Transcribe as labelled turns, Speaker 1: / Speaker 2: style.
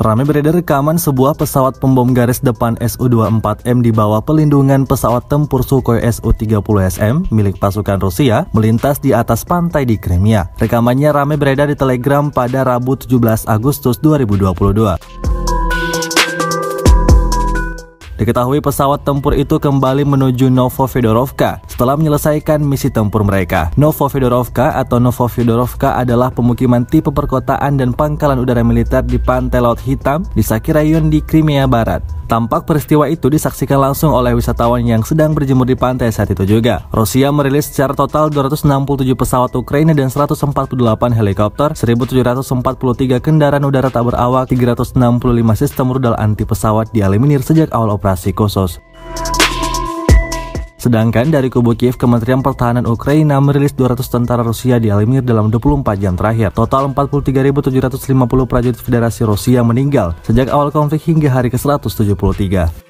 Speaker 1: Rame beredar rekaman sebuah pesawat pembom garis depan Su-24M di bawah pelindungan pesawat tempur Sukhoi Su-30SM milik pasukan Rusia melintas di atas pantai di Crimea. Rekamannya rame beredar di Telegram pada Rabu 17 Agustus 2022. Diketahui pesawat tempur itu kembali menuju Novofidorovka setelah menyelesaikan misi tempur mereka. Novofidorovka atau Novofidorovka adalah pemukiman tipe perkotaan dan pangkalan udara militer di pantai Laut Hitam di Sakirayun di Crimea Barat. Tampak peristiwa itu disaksikan langsung oleh wisatawan yang sedang berjemur di pantai saat itu juga. Rusia merilis secara total 267 pesawat Ukraina dan 148 helikopter, 1743 kendaraan udara tak berawak, 365 sistem rudal anti pesawat dieliminir sejak awal operasi khusus. Sedangkan dari kubu Kiev, Kementerian Pertahanan Ukraina merilis 200 tentara Rusia dieliminir dalam 24 jam terakhir. Total 43.750 prajurit Federasi Rusia meninggal sejak awal konflik hingga hari ke-173.